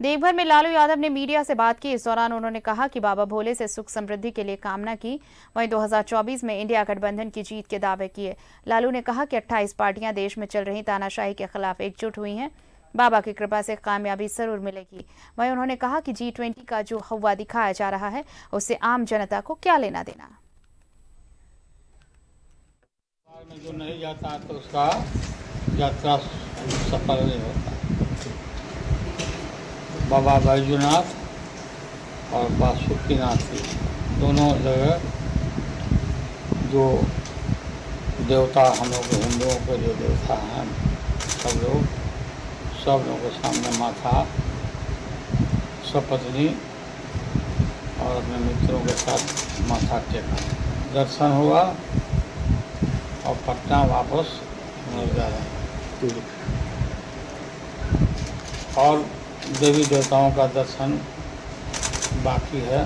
देवघर में लालू यादव ने मीडिया से बात की। इस दौरान उन्होंने कहा कि बाबा भोले से सुख समृद्धि के लिए कामना की। वहीं 2024 में इंडिया गठबंधन की जीत के दावे किए। लालू ने कहा कि 28 पार्टियाँ देश में चल रही तानाशाही के खिलाफ एकजुट हुई हैं। बाबा की कृपा से कामयाबी ज़रूर मिलेगी। वहीं उन्होंने कहा कि जी ट्वेंटी का जो हवा दिखाया जा रहा है, उससे आम जनता को क्या लेना देना? जो नहीं जाता तो उसका यात्रा सफल नहीं होता बाबा बैजूनाथ और बासुकीनाथ जी। दोनों जगह जो देवता हम लोग हिंदुओं के जो देवता हैं सब लोग सब लोगों के सामने माथा सपत्नी और अपने मित्रों के साथ माथा टेका दर्शन हुआ और पटना वापस हम लोग जा रहे हैं। और देवी देवताओं का दर्शन बाकी है।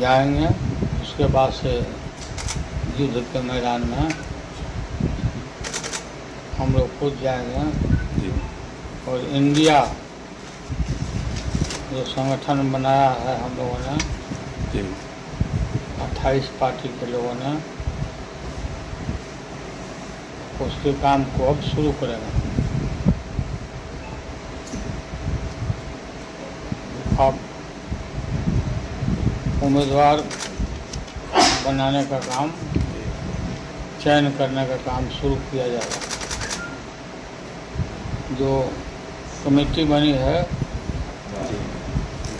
जाएँगे उसके बाद से युद्ध के मैदान में हम लोग खुद जाएँगे। और इंडिया जो संगठन बनाया है हम लोगों ने अट्ठाईस पार्टी के लोगों ने उसके काम को अब शुरू करेंगे। अब उम्मीदवार बनाने का काम, चयन करने का काम शुरू किया जाएगा जो कमेटी बनी है,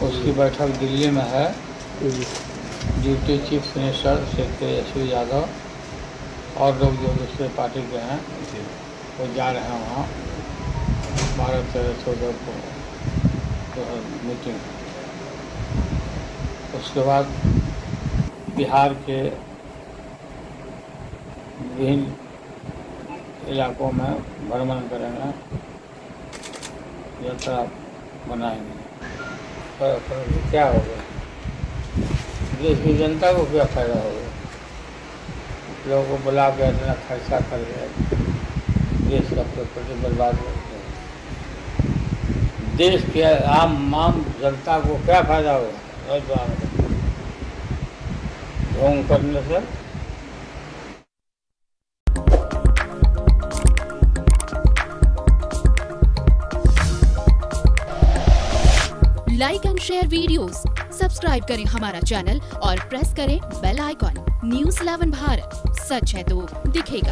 उसकी बैठक दिल्ली में है। Duty chief minister secretary S Yadav और लोग जो दूसरे पार्टी के हैं, वो जा रहे हैं वहाँ। बारह तेरह चौदह को मीटिंग उसके बाद बिहार के विभिन्न इलाकों में भ्रमण करेंगे। यात्रा बनाएँगे। पर- क्या होगा देश की जनता को क्या फ़ायदा होगा लोगों को बुला के इतना खर्चा कर दिया देश का प्रॉपर्टी बर्बाद कर दिया देश के आम आम जनता को क्या फ़ायदा होगा करने से। Like and share videos, subscribe करें हमारा चैनल और प्रेस करें बेल आइकॉन न्यूज़ 11 भारत। सच है तो दिखेगा।